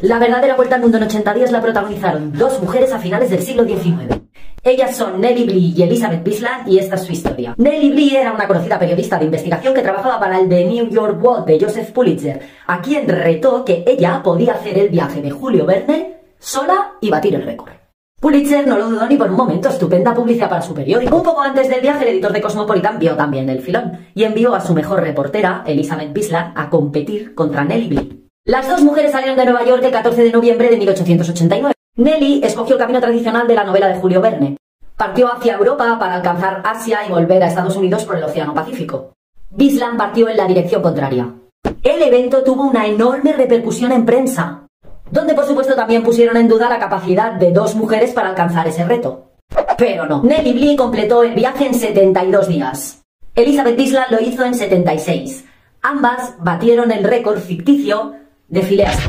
La verdadera vuelta al mundo en 80 días la protagonizaron dos mujeres a finales del siglo XIX. Ellas son Nellie Bly y Elizabeth Bisland y esta es su historia. Nellie Bly era una conocida periodista de investigación que trabajaba para el The New York World de Joseph Pulitzer, a quien retó que ella podía hacer el viaje de Julio Verne sola y batir el récord. Pulitzer no lo dudó ni por un momento, estupenda publicidad para su periódico. Un poco antes del viaje, el editor de Cosmopolitan vio también el filón y envió a su mejor reportera, Elizabeth Bisland, a competir contra Nellie Bly. Las dos mujeres salieron de Nueva York el 14 de noviembre de 1889. Nellie escogió el camino tradicional de la novela de Julio Verne. Partió hacia Europa para alcanzar Asia y volver a Estados Unidos por el Océano Pacífico. Bisland partió en la dirección contraria. El evento tuvo una enorme repercusión en prensa, donde por supuesto también pusieron en duda la capacidad de dos mujeres para alcanzar ese reto. Pero no, Nellie Bly completó el viaje en 72 días. Elizabeth Bisland lo hizo en 76. Ambas batieron el récord ficticio de Phileas